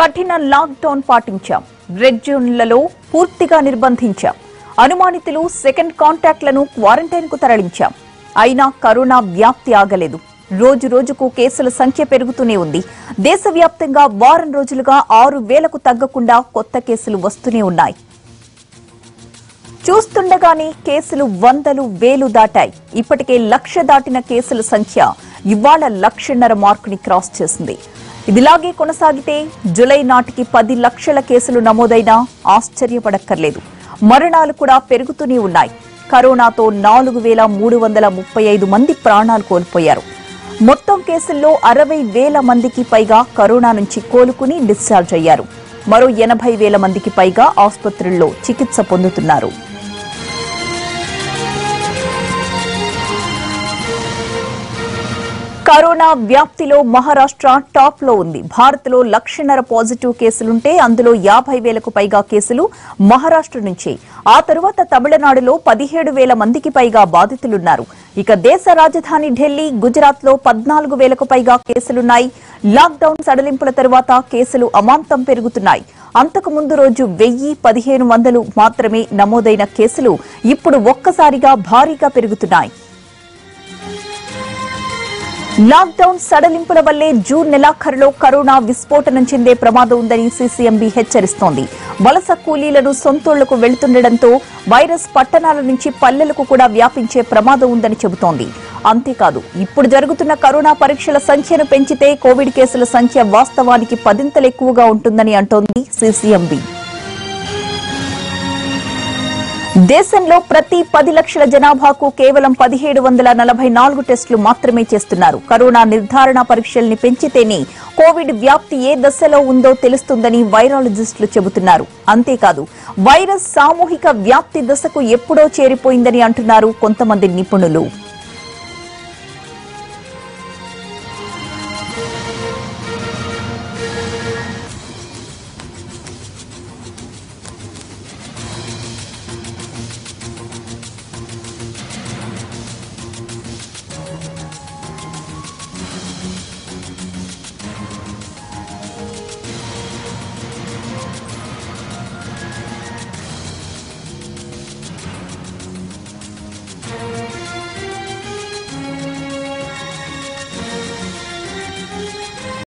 కఠిన lockdown పాటించాం. Red జోన్లలో పూర్తిగా నిర్బంధించాం. అనుమానితులు సెకండ్ కాంటాక్ట్లను క్వారంటైన్కు తరలించాం. అయినా కరోనా వ్యాప్తి ఆగలేదు. రోజు రోజుకు కేసుల సంఖ్య పెరుగుతూనే ఉంది. దేశవ్యాప్తంగా వారం రోజులుగా ఆరు వేలకు తగ్గకుండా కొత్త కేసులు వస్తూనే ఉన్నాయి. చూస్తుండగానే కేసులు వందలు వేలు దాటాయి. ఇప్పటికే లక్ష దాటిన కేసుల సంఖ్య ఇవాళ లక్షన్నర మార్కుని క్రాస్ చేసింది. ఇదిలాగే కొనసాగితే జులై నాటికి పది లక్షల కేసులు నమోదైనా ఆశ్చర్యపడక్కర్లేదు. మరణాలు కూడా పెరుగుతూనే ఉన్నాయి. కరోనాతో నాలుగు వేల మూడు వందల ముప్పై ఐదు మంది ప్రాణాలు కోల్పోయారు. మొత్తం కేసుల్లో అరవై వేల మందికి పైగా కరోనా నుంచి కోలుకుని డిశ్చార్జ్ అయ్యారు. మరో ఎనభై వేల మందికి పైగా ఆసుపత్రుల్లో చికిత్స పొందుతున్నారు. కరోనా వ్యాప్తిలో మహారాష్ట్ర టాప్లో ఉంది. భారత్లో లక్షన్నర పాజిటివ్ కేసులుంటే అందులో యాభై వేలకు పైగా కేసులు మహారాష్ట్ర నుంచే. ఆ తరువాత తమిళనాడులో పదిహేడు వేల మందికి పైగా బాధితులున్నారు. ఇక దేశ రాజధాని ఢిల్లీ గుజరాత్లో పద్నాలుగు వేలకు పైగా కేసులున్నాయి. లాక్డౌన్ సడలింపుల తరువాత కేసులు అమాంతం పెరుగుతున్నాయి. అంతకు ముందు రోజు వెయ్యి పదిహేను వందలు మాత్రమే నమోదైన కేసులు ఇప్పుడు ఒక్కసారిగా భారీగా పెరుగుతున్నాయి. లాక్డౌన్ సడలింపుల వల్లే జూన్ నెలాఖరులో కరోనా విస్ఫోటనం చెందే ప్రమాదం ఉందని సీసీఎంబీ హెచ్చరిస్తోంది. వలస కూలీలను సొంతోళ్ళకు వెళుతుండటంతో వైరస్ పట్టణాల నుంచి పల్లెలకు కూడా వ్యాపించే ప్రమాదం ఉందని చెబుతోంది. అంతేకాదు ఇప్పుడు జరుగుతున్న కరోనా పరీక్షల సంఖ్యను పెంచితే కోవిడ్ కేసుల సంఖ్య వాస్తవానికి పదింతలు ఎక్కువగా ఉంటుందని అంటోంది సీసీఎంబీ. దేశంలో ప్రతి పది లక్షల జనాభాకు కేవలం పదిహేడు వందల నలభై నాలుగు టెస్టులు మాత్రమే చేస్తున్నారు. కరోనా నిర్ధారణ పరీక్షల్ని పెంచితేనే కోవిడ్ వ్యాప్తి ఏ దశలో ఉందో తెలుస్తుందని వైరాలజిస్టులు చెబుతున్నారు. అంతేకాదు వైరస్ సామూహిక వ్యాప్తి దశకు ఎప్పుడో చేరిపోయిందని అంటున్నారు కొంతమంది నిపుణులు.